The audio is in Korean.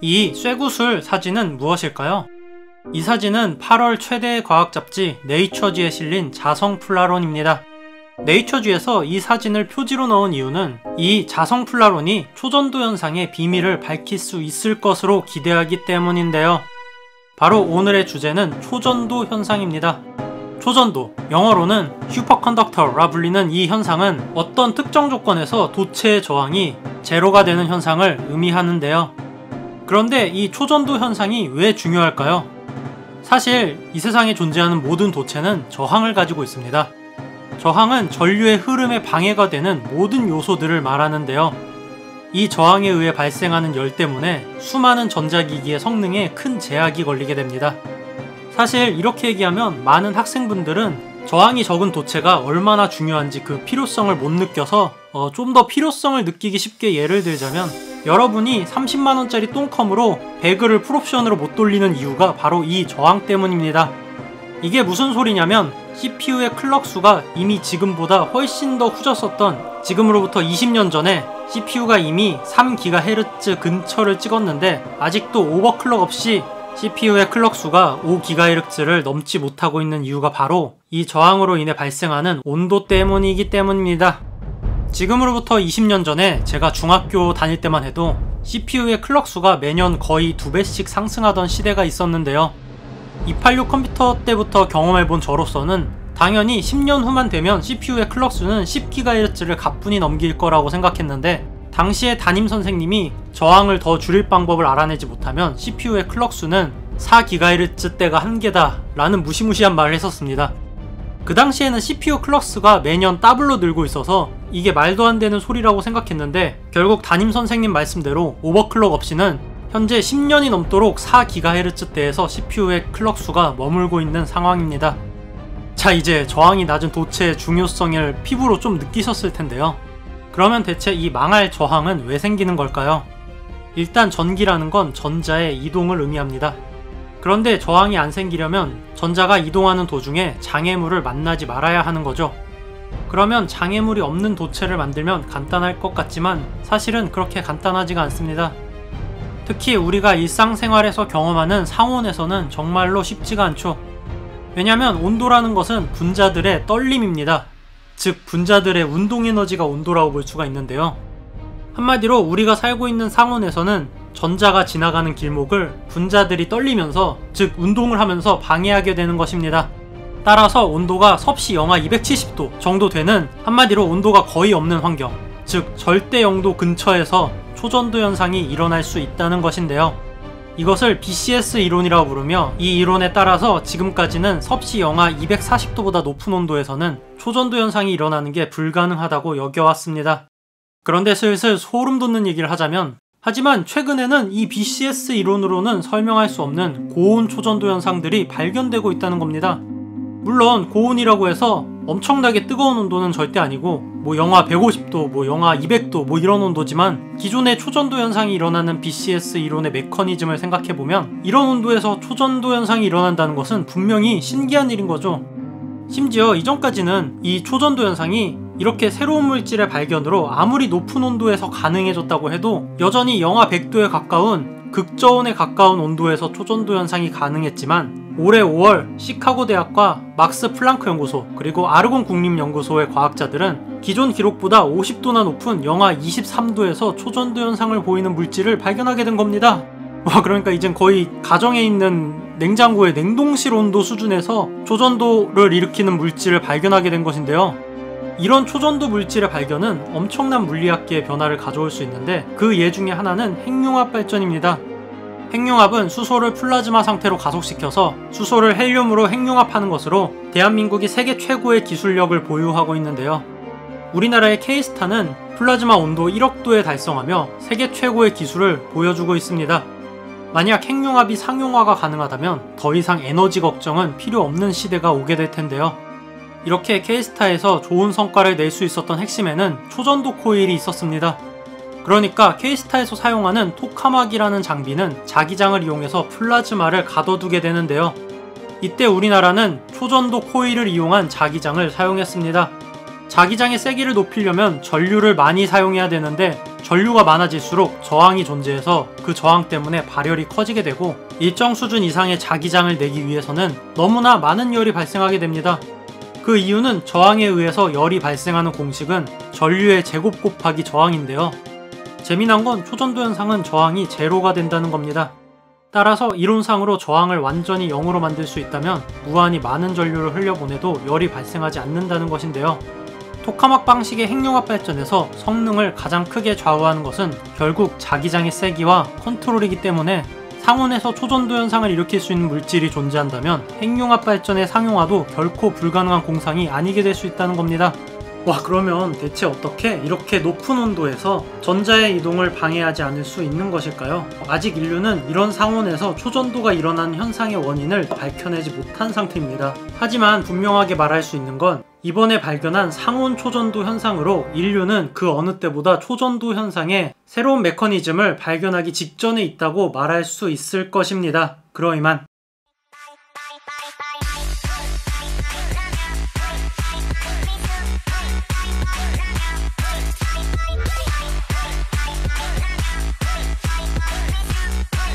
이 쇠구슬 사진은 무엇일까요? 이 사진은 8월 최대의 과학 잡지 네이처지에 실린 자성 폴라론입니다. 네이처지에서 이 사진을 표지로 넣은 이유는 이 자성 폴라론이 초전도 현상의 비밀을 밝힐 수 있을 것으로 기대하기 때문인데요. 바로 오늘의 주제는 초전도 현상입니다. 초전도, 영어로는 superconductor라 불리는 이 현상은 어떤 특정 조건에서 도체의 저항이 제로가 되는 현상을 의미하는데요. 그런데 이 초전도 현상이 왜 중요할까요? 사실 이 세상에 존재하는 모든 도체는 저항을 가지고 있습니다. 저항은 전류의 흐름에 방해가 되는 모든 요소들을 말하는데요. 이 저항에 의해 발생하는 열 때문에 수많은 전자기기의 성능에 큰 제약이 걸리게 됩니다. 사실 이렇게 얘기하면 많은 학생분들은 저항이 적은 도체가 얼마나 중요한지 그 필요성을 못 느껴서 어, 좀 더 필요성을 느끼기 쉽게 예를 들자면 여러분이 30만원짜리 똥컴으로 배그를 풀옵션으로 못 돌리는 이유가 바로 이 저항 때문입니다. 이게 무슨 소리냐면 CPU의 클럭 수가 이미 지금보다 훨씬 더 후졌었던 지금으로부터 20년 전에 CPU가 이미 3GHz 근처를 찍었는데 아직도 오버클럭 없이 CPU의 클럭 수가 5GHz를 넘지 못하고 있는 이유가 바로 이 저항으로 인해 발생하는 온도 때문이기 때문입니다. 지금으로부터 20년 전에 제가 중학교 다닐 때만 해도 CPU의 클럭 수가 매년 거의 두 배씩 상승하던 시대가 있었는데요. 286 컴퓨터 때부터 경험해본 저로서는 당연히 10년 후만 되면 CPU의 클럭 수는 10GHz를 가뿐히 넘길 거라고 생각했는데 당시에 담임 선생님이 저항을 더 줄일 방법을 알아내지 못하면 CPU의 클럭 수는 4GHz대가 한계다 라는 무시무시한 말을 했었습니다. 그 당시에는 CPU 클럭 수가 매년 더블로 늘고 있어서 이게 말도 안 되는 소리라고 생각했는데 결국 담임 선생님 말씀대로 오버클럭 없이는 현재 10년이 넘도록 4GHz대에서 CPU의 클럭 수가 머물고 있는 상황입니다. 자 이제 저항이 낮은 도체의 중요성을 피부로 좀 느끼셨을 텐데요. 그러면 대체 이 망할 저항은 왜 생기는 걸까요? 일단 전기라는 건 전자의 이동을 의미합니다. 그런데 저항이 안 생기려면 전자가 이동하는 도중에 장애물을 만나지 말아야 하는 거죠. 그러면 장애물이 없는 도체를 만들면 간단할 것 같지만 사실은 그렇게 간단하지가 않습니다. 특히 우리가 일상생활에서 경험하는 상온에서는 정말로 쉽지가 않죠. 왜냐면 온도라는 것은 분자들의 떨림입니다. 즉 분자들의 운동 에너지가 온도라고 볼 수가 있는데요. 한마디로 우리가 살고 있는 상온에서는 전자가 지나가는 길목을 분자들이 떨리면서 즉 운동을 하면서 방해하게 되는 것입니다. 따라서 온도가 섭씨 영하 270도 정도 되는 한마디로 온도가 거의 없는 환경, 즉 절대 영도 근처에서 초전도 현상이 일어날 수 있다는 것인데요. 이것을 BCS 이론이라고 부르며 이 이론에 따라서 지금까지는 섭씨 영하 240도보다 높은 온도에서는 초전도 현상이 일어나는 게 불가능하다고 여겨왔습니다. 그런데 슬슬 소름 돋는 얘기를 하자면 하지만 최근에는 이 BCS 이론으로는 설명할 수 없는 고온 초전도 현상들이 발견되고 있다는 겁니다. 물론 고온이라고 해서 엄청나게 뜨거운 온도는 절대 아니고 뭐 영하 150도, 뭐 영하 200도 뭐 이런 온도지만 기존의 초전도 현상이 일어나는 BCS 이론의 메커니즘을 생각해보면 이런 온도에서 초전도 현상이 일어난다는 것은 분명히 신기한 일인 거죠. 심지어 이전까지는 이 초전도 현상이 이렇게 새로운 물질의 발견으로 아무리 높은 온도에서 가능해졌다고 해도 여전히 영하 100도에 가까운 극저온에 가까운 온도에서 초전도 현상이 가능했지만 올해 5월 시카고 대학과 막스 플랑크 연구소 그리고 아르곤 국립연구소의 과학자들은 기존 기록보다 50도나 높은 영하 23도에서 초전도 현상을 보이는 물질을 발견하게 된 겁니다. 와 그러니까 이젠 거의 가정에 있는 냉장고의 냉동실 온도 수준에서 초전도를 일으키는 물질을 발견하게 된 것인데요. 이런 초전도 물질의 발견은 엄청난 물리학계의 변화를 가져올 수 있는데 그 예 중에 하나는 핵융합 발전입니다. 핵융합은 수소를 플라즈마 상태로 가속시켜서 수소를 헬륨으로 핵융합하는 것으로 대한민국이 세계 최고의 기술력을 보유하고 있는데요. 우리나라의 케이스타는 플라즈마 온도 1억도에 달성하며 세계 최고의 기술을 보여주고 있습니다. 만약 핵융합이 상용화가 가능하다면 더 이상 에너지 걱정은 필요 없는 시대가 오게 될 텐데요. 이렇게 케이스타에서 좋은 성과를 낼 수 있었던 핵심에는 초전도 코일이 있었습니다. 그러니까 케이스타에서 사용하는 토카막이라는 장비는 자기장을 이용해서 플라즈마를 가둬두게 되는데요. 이때 우리나라는 초전도 코일을 이용한 자기장을 사용했습니다. 자기장의 세기를 높이려면 전류를 많이 사용해야 되는데 전류가 많아질수록 저항이 존재해서 그 저항 때문에 발열이 커지게 되고 일정 수준 이상의 자기장을 내기 위해서는 너무나 많은 열이 발생하게 됩니다. 그 이유는 저항에 의해서 열이 발생하는 공식은 전류의 제곱 곱하기 저항인데요. 재미난 건 초전도 현상은 저항이 제로가 된다는 겁니다. 따라서 이론상으로 저항을 완전히 0으로 만들 수 있다면 무한히 많은 전류를 흘려보내도 열이 발생하지 않는다는 것인데요. 토카막 방식의 핵융합 발전에서 성능을 가장 크게 좌우하는 것은 결국 자기장의 세기와 컨트롤이기 때문에 상온에서 초전도 현상을 일으킬 수 있는 물질이 존재한다면 핵융합 발전의 상용화도 결코 불가능한 공상이 아니게 될 수 있다는 겁니다. 와 그러면 대체 어떻게 이렇게 높은 온도에서 전자의 이동을 방해하지 않을 수 있는 것일까요? 아직 인류는 이런 상온에서 초전도가 일어나는 현상의 원인을 밝혀내지 못한 상태입니다. 하지만 분명하게 말할 수 있는 건 이번에 발견한 상온 초전도 현상으로 인류는 그 어느 때보다 초전도 현상의 새로운 메커니즘을 발견하기 직전에 있다고 말할 수 있을 것입니다. 그럼 이만 Bye.